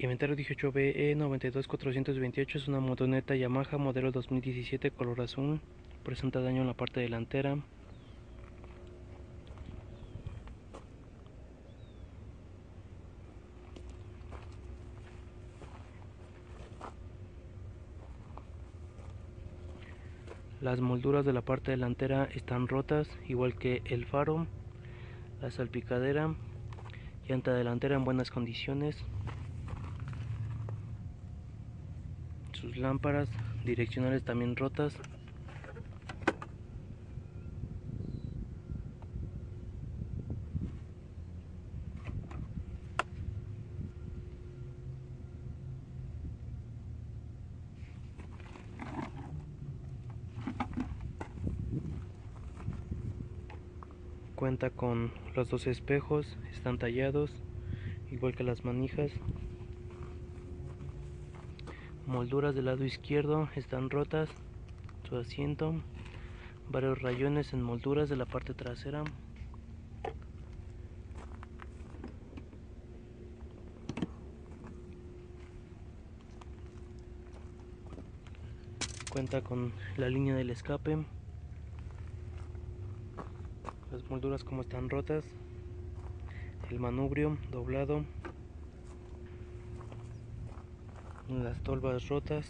Inventario 18BE92428 es una motoneta Yamaha modelo 2017 color azul. Presenta daño en la parte delantera. Las molduras de la parte delantera están rotas, igual que el faro, la salpicadera, llanta delantera en buenas condiciones. Sus lámparas direccionales también rotas. Cuenta con los dos espejos están tallados igual que las manijas molduras del lado izquierdo están rotas su asiento varios rayones en molduras de la parte trasera. Cuenta con la línea del escape. Las molduras como están rotas. El manubrio doblado las tolvas rotas